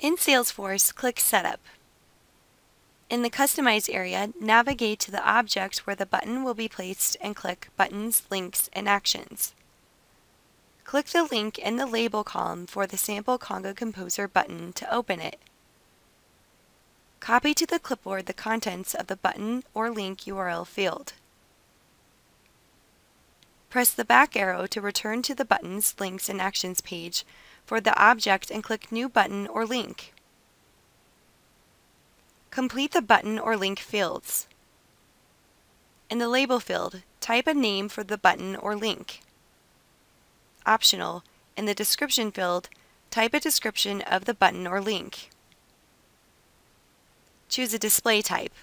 In Salesforce, click Setup. In the Customize area, navigate to the object where the button will be placed and click Buttons, Links, and Actions. Click the link in the Label column for the sample Conga Composer button to open it. Copy to the clipboard the contents of the button or link URL field. Press the back arrow to return to the Buttons, Links, and Actions page for the object and click New Button or Link. Complete the button or link fields. In the Label field, type a name for the button or link. Optional, in the Description field, type a description of the button or link. Choose a display type.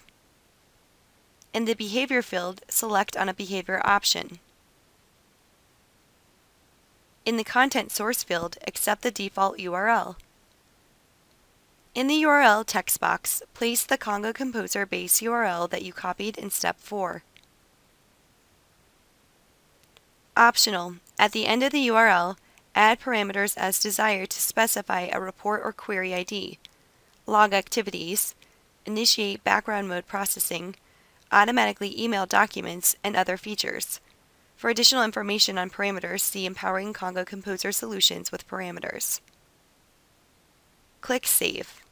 In the Behavior field, select on a behavior option. In the Content Source field, accept the default URL. In the URL text box, place the Conga Composer base URL that you copied in step 4. Optional, at the end of the URL, add parameters as desired to specify a report or query ID, log activities, initiate background mode processing, automatically email documents, and other features. For additional information on parameters, see Empowering Conga Composer Solutions with Parameters. Click Save.